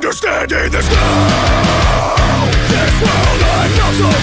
understanding this now This world I felt so